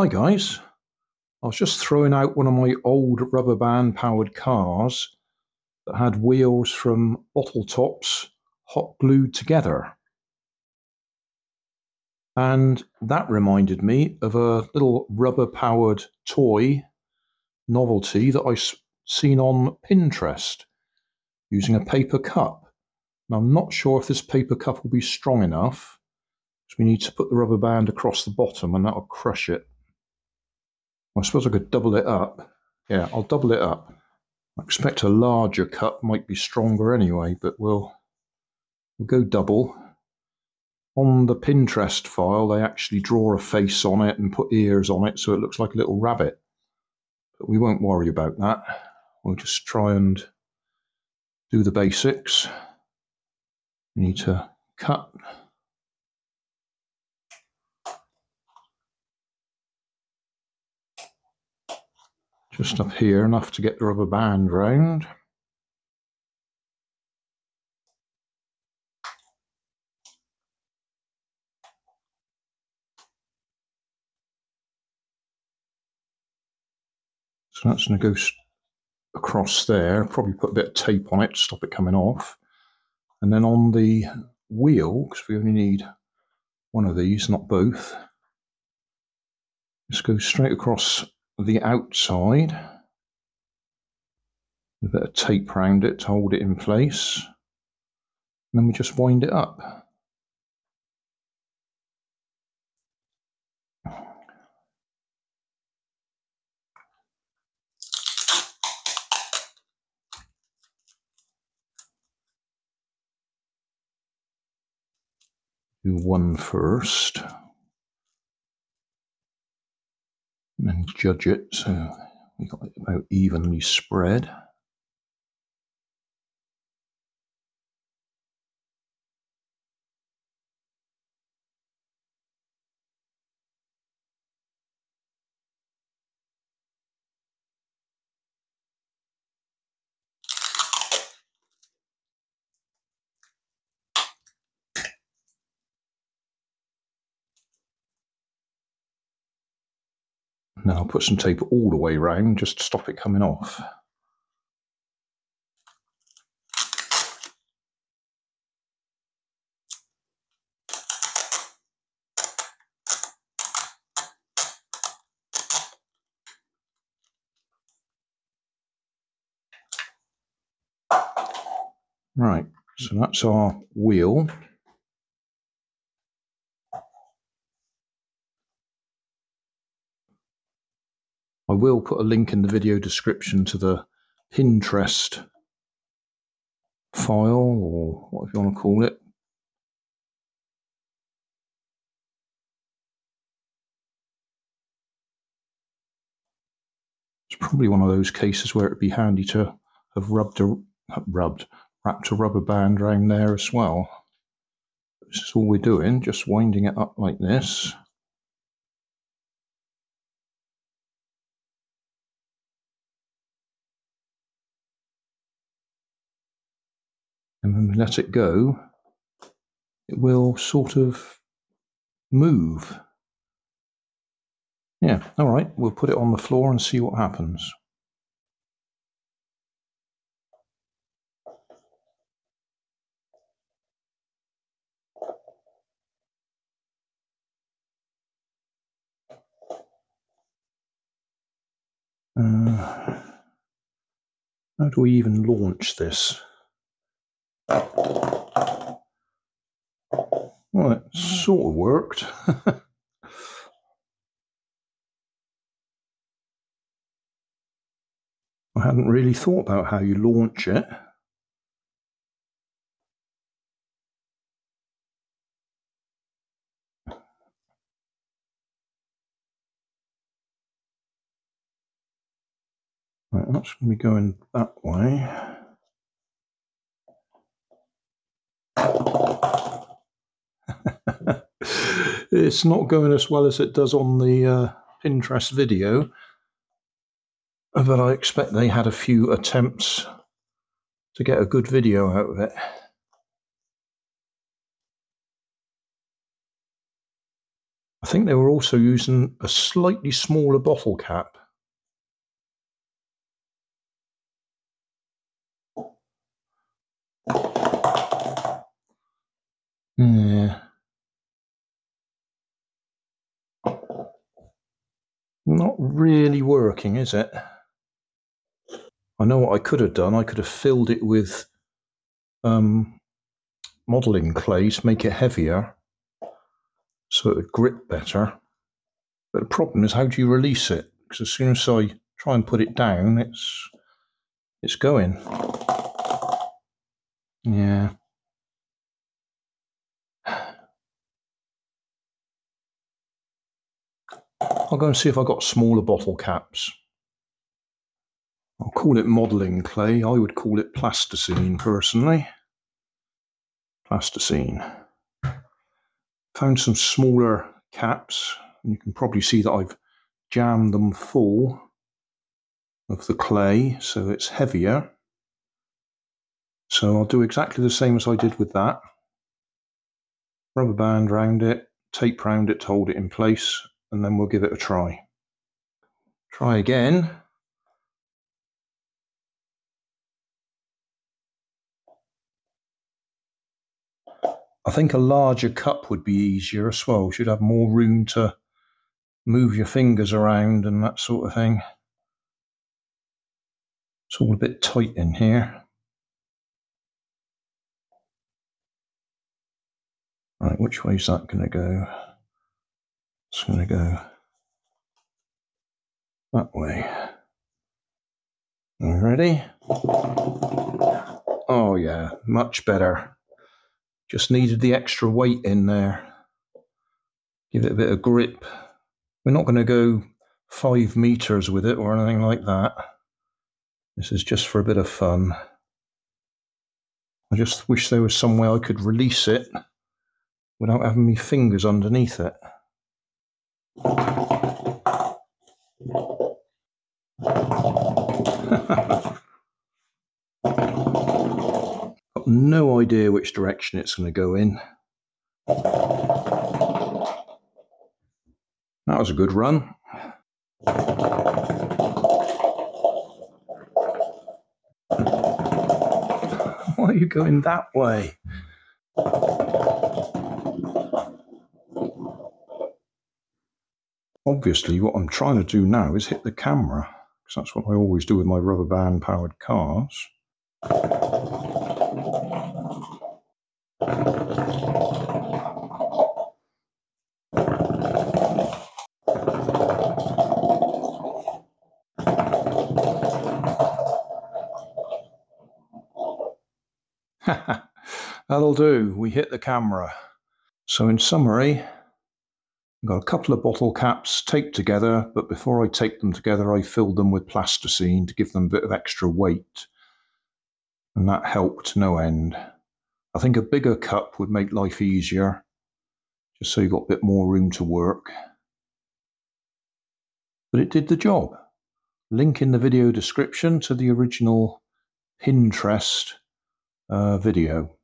Hi guys, I was just throwing out one of my old rubber band powered cars that had wheels from bottle tops hot glued together. And that reminded me of a little rubber powered toy novelty that I've seen on Pinterest using a paper cup. Now I'm not sure if this paper cup will be strong enough, so we need to put the rubber band across the bottom and that'll crush it. I suppose I could double it up. Yeah, I'll double it up. I expect a larger cut might be stronger anyway, but we'll, we'll go double. On the Pinterest file, they actually draw a face on it and put ears on it so it looks like a little rabbit. But we won't worry about that. We'll just try and do the basics. We need to cut just up here enough to get the rubber band round. So that's going to go across there, probably put a bit of tape on it to stop it coming off. And then on the wheel, because we only need one of these, not both, just go straight across the outside. A bit of tape around it to hold it in place. And then we just wind it up. Do one first. And judge it so we've got it about evenly spread. Now I'll put some tape all the way around just to stop it coming off. Right, so that's our wheel. I will put a link in the video description to the Pinterest file or whatever you want to call it. It's probably one of those cases where it'd be handy to have rubbed a rubbed wrapped a rubber band around there as well. This is all we're doing, just winding it up like this. And when we let it go, it will sort of move. Yeah, all right, we'll put it on the floor and see what happens. Uh, how do we even launch this? Well, it sort of worked. I hadn't really thought about how you launch it. Right, that's going to be going that way. It's not going as well as it does on the uh, Pinterest video, but I expect they had a few attempts to get a good video out of it. I think they were also using a slightly smaller bottle cap. Yeah. Not really working, is it? I know what I could have done. I could have filled it with um, modelling clay to make it heavier so it would grip better. But the problem is, how do you release it? Because as soon as I try and put it down, it's it's going. Yeah. I'll go and see if I've got smaller bottle caps. I'll call it modelling clay. I would call it plasticine personally. Plasticine. Found some smaller caps. And you can probably see that I've jammed them full of the clay so it's heavier. So I'll do exactly the same as I did with that. Rubber band round it, tape round it to hold it in place, and then we'll give it a try. Try again. I think a larger cup would be easier as well. You should have more room to move your fingers around and that sort of thing. It's all a bit tight in here. Right, which way is that going to go? It's going to go that way. You ready? Oh yeah, much better. Just needed the extra weight in there. Give it a bit of grip. We're not going to go five meters with it or anything like that. This is just for a bit of fun. I just wish there was some way I could release it without having my fingers underneath it. Got no idea which direction it's going to go in. That was a good run. Why are you going that way? Obviously, what I'm trying to do now is hit the camera, because that's what I always do with my rubber band powered cars. That'll do. We hit the camera. So in summary, I've got a couple of bottle caps taped together, but before I taped them together, I filled them with plasticine to give them a bit of extra weight. And that helped no end. I think a bigger cup would make life easier, just so you got a bit more room to work. But it did the job. Link in the video description to the original Pinterest uh, video.